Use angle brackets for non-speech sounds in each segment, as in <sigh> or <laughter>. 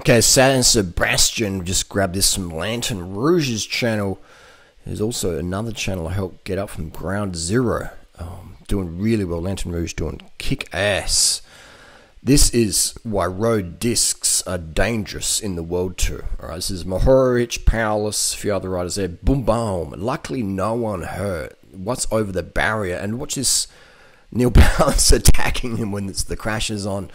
Okay, San Sebastian just grabbed this from Lanterne Rouge's channel. There's also another channel I helped get up from Ground Zero. Um, doing really well. Lantern Rouge doing kick ass. This is why road discs are dangerous in the world tour. Alright, this is Mohoric, Powless, a few other riders there. Boom, boom. Luckily, no one hurt. What's over the barrier? And watch this Neil <laughs> Balance attacking him when the crash is on.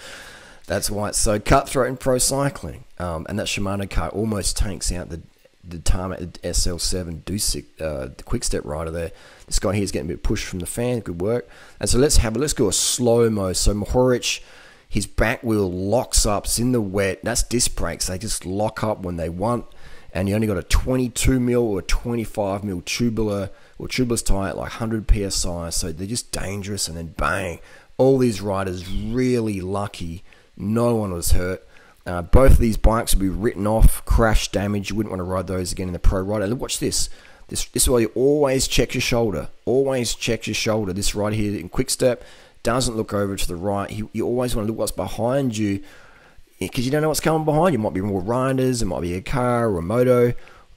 That's why it's so cutthroat in pro cycling. Um, and that Shimano car almost tanks out the the Tarmac SL7 Dusik, uh, the quick step rider there. This guy here is getting a bit pushed from the fan. Good work. And so let's have a let's go a slow mo. So Mohoric, his back wheel locks up. It's in the wet. That's disc brakes. They just lock up when they want. And you only got a 22 mil or 25 mil tubular or tubeless tire at like 100 psi. So they're just dangerous. And then bang, all these riders really lucky no one was hurt. Uh, both of these bikes will be written off, crash damage. You wouldn't want to ride those again in the pro rider. Watch this. This, this is why you always check your shoulder. Always check your shoulder. This right here in quick step doesn't look over to the right. You, you always want to look what's behind you because you don't know what's coming behind you. Might be more riders, it might be a car or a moto.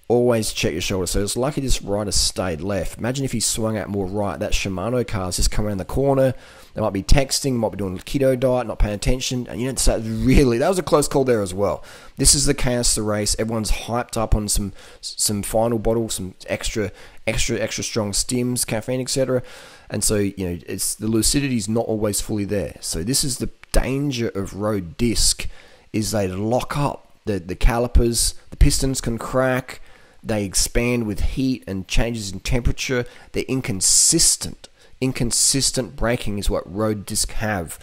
Always check your shoulder. So it's lucky this rider stayed left. Imagine if he swung out more right. That Shimano car's just coming around the corner they might be texting, might be doing keto diet, not paying attention. And you know, so really, that was a close call there as well. This is the chaos the race. Everyone's hyped up on some some final bottle, some extra, extra, extra strong stims, caffeine, etc. And so you know, it's the lucidity is not always fully there. So this is the danger of road disc, is they lock up the the calipers, the pistons can crack. They expand with heat and changes in temperature. They're inconsistent inconsistent braking is what road discs have.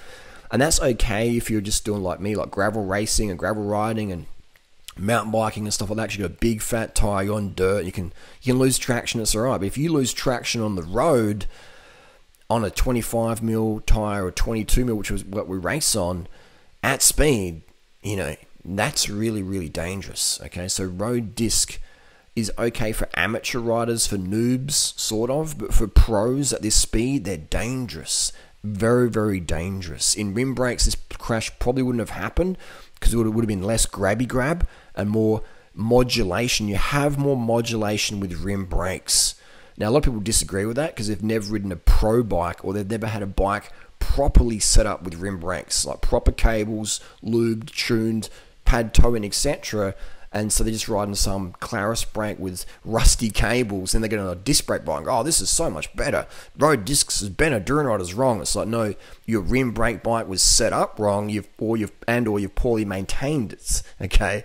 And that's okay if you're just doing like me, like gravel racing and gravel riding and mountain biking and stuff like that. You got a big fat tire on dirt, you can you can lose traction. It's alright, but if you lose traction on the road on a 25 mil tire or 22 mil, which was what we race on at speed, you know that's really really dangerous. Okay, so road disc is okay for amateur riders, for noobs, sort of, but for pros at this speed, they're dangerous. Very, very dangerous. In rim brakes, this crash probably wouldn't have happened because it would have been less grabby grab and more modulation. You have more modulation with rim brakes. Now, a lot of people disagree with that because they've never ridden a pro bike or they've never had a bike properly set up with rim brakes, like proper cables, lubed, tuned, pad toeing, etc and so they're just riding some Claris brake with rusty cables, and they're getting a disc brake bike. Oh, this is so much better. Road discs is better. Durian is wrong. It's like no, your rim brake bike was set up wrong. You've or you've and or you've poorly maintained it. <laughs> Okay,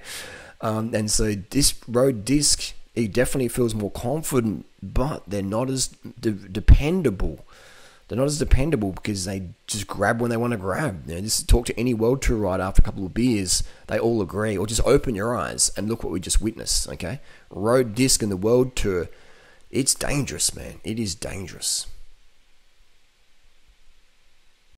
um, and so this road disc it definitely feels more confident, but they're not as de- dependable they're not as dependable because they just grab when they want to grab. You know, just talk to any world tour rider after a couple of beers, they all agree. Or just open your eyes and look what we just witnessed. Okay, road disc in the world tour, it's dangerous, man. It is dangerous.